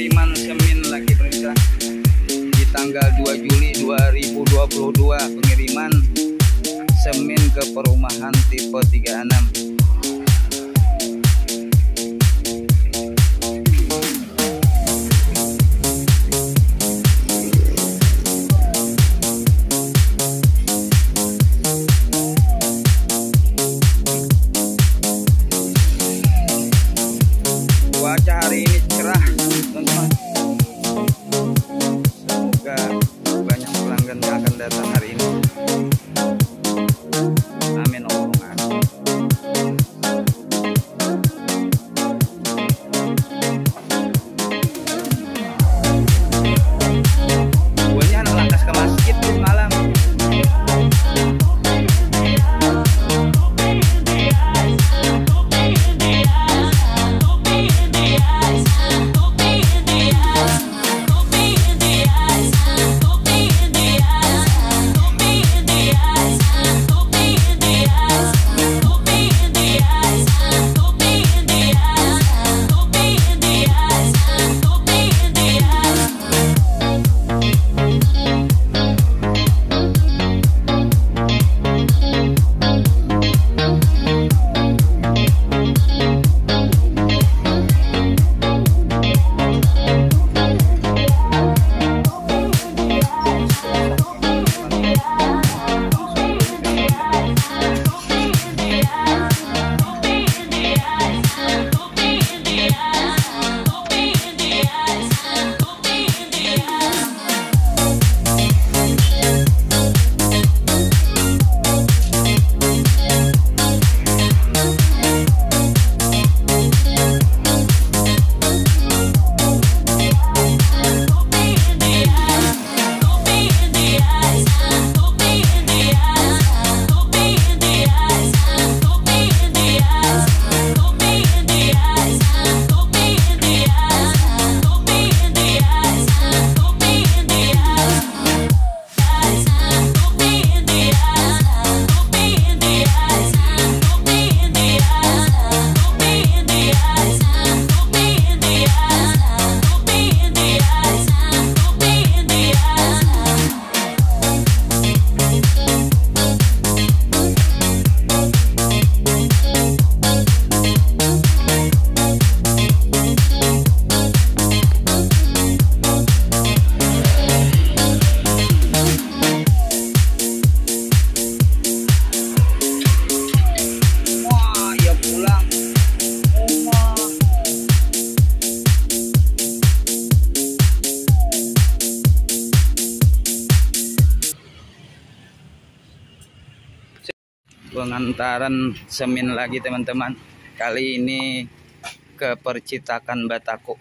pengiriman semin lagi pemirsa di tanggal 2 Juli 2022 pengiriman semin ke perumahan tipe 36 yang akan datang hari ini Pengantaran semin lagi teman-teman. Kali ini ke Percitakan Batako.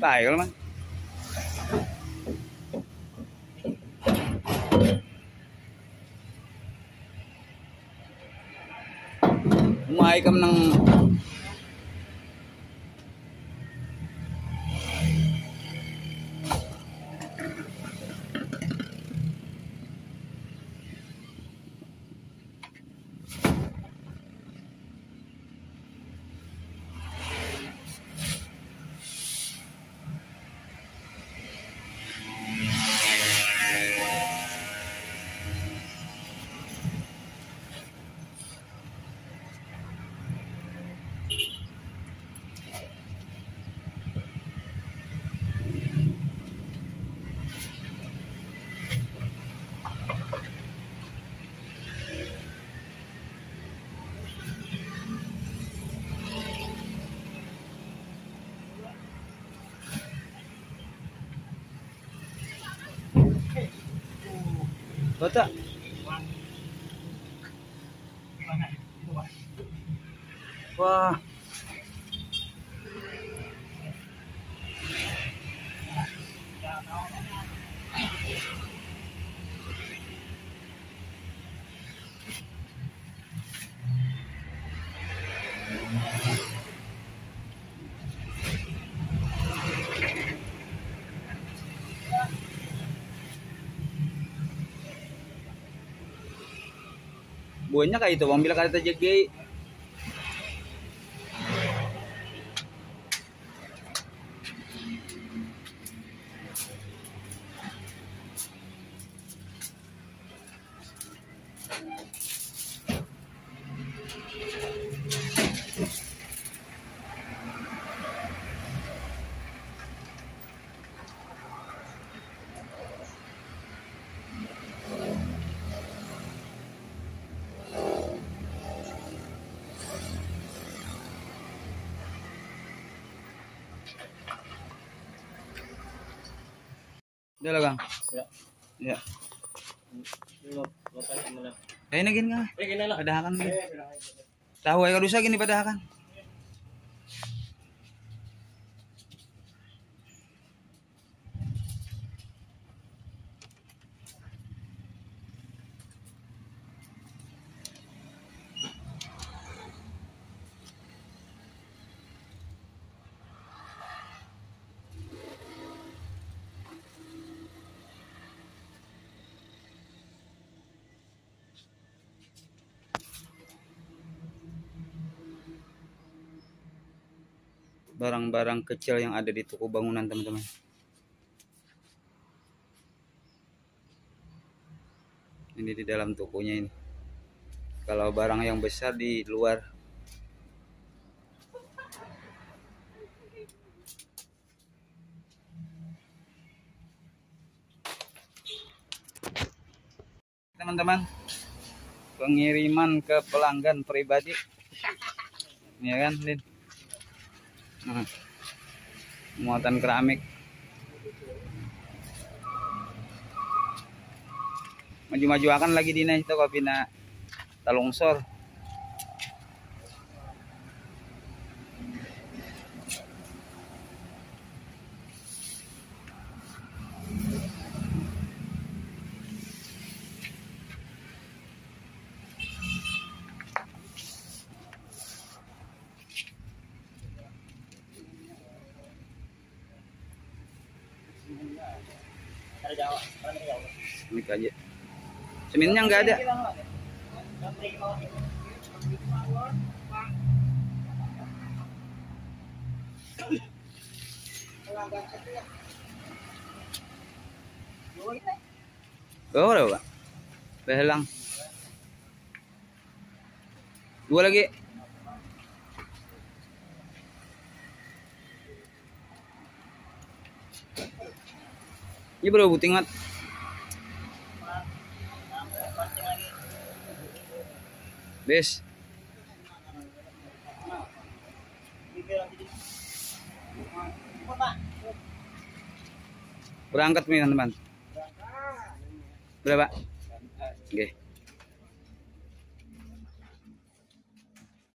Tayo naman. Umahay kami ng Bata. Wah. Buahnya kayak itu, bang. Bila kata Udah lah, Kang. Ya. Ya. Eh, ini gini, Kang. Eh, gini lah. Padahakan gini. Tahu ya rusak gini padahakan. Barang-barang kecil yang ada di toko bangunan teman-teman. Ini di dalam tokonya ini. Kalau barang yang besar di luar. Teman-teman pengiriman ke pelanggan pribadi. Ya kan Lin Muatan keramik. Maju-maju akan lagi dina itu kopi na talungsor Ini aja seminnya nggak ada Oh, udah, Pak. Belang. Dua lagi. Ini bro, buting mat. Bes. Berangkat nih teman-teman. Berapa? Oke.